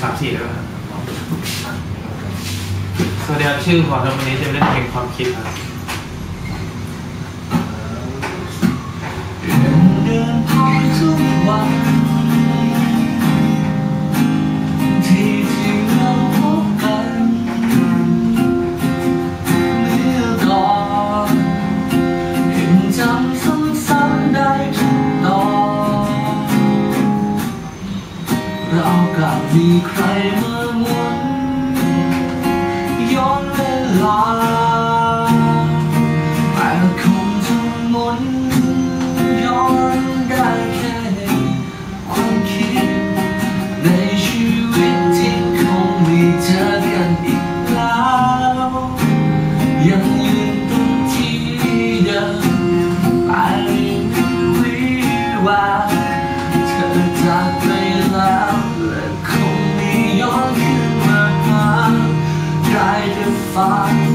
สามสี่แล้วครับสวัสดีครับชื่อของวันนี้จะเล่นเพลงความคิดครับเดินทางทุกวัน เรากับมีใครมาหวันย้อนเวลา far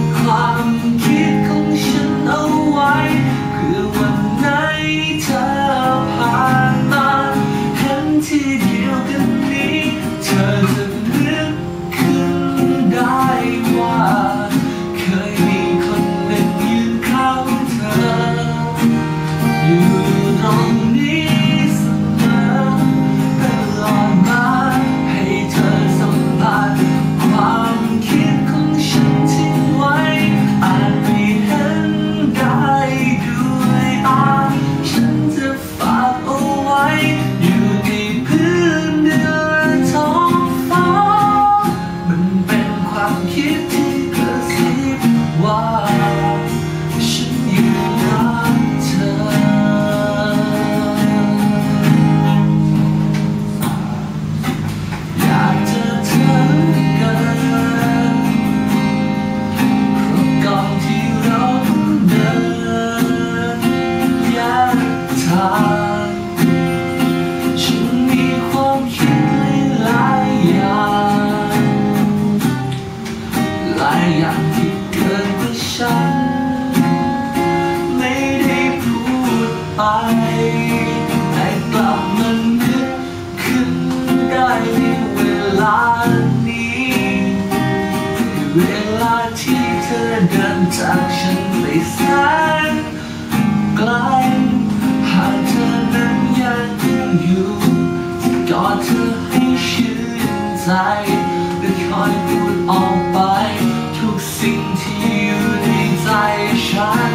ลายอย่างที่เธอนกว่ฉัน ไม่ได้พูดไป แต่กลับมันนึกขึ้นได้ในเวลานี้เวลาที่เธอเดินจากฉันไปแสนไกลหากเธอนั้นยังอยู่จะกอดเธอให้ชื่นใจ the kind would all by สิ่งที่อยู่ในใจฉัน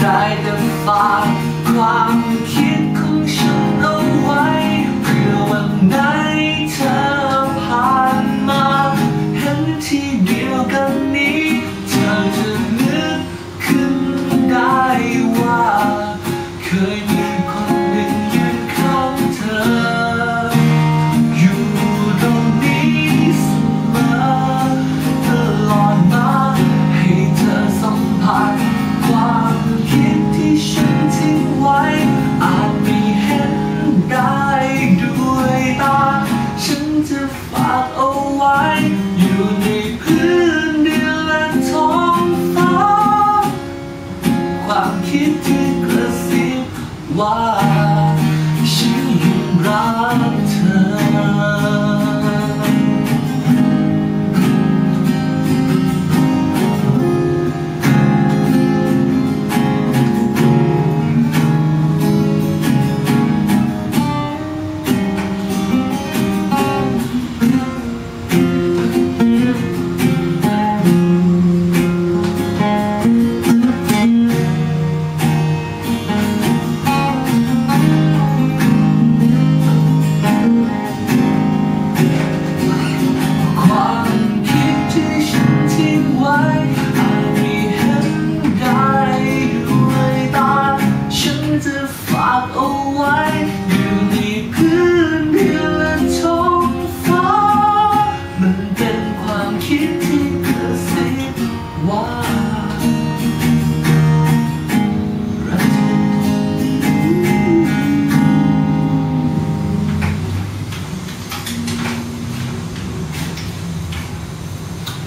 ได้แต่ฝากความคิด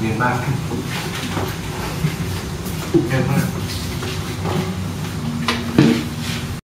เยอะมากเยอะมาก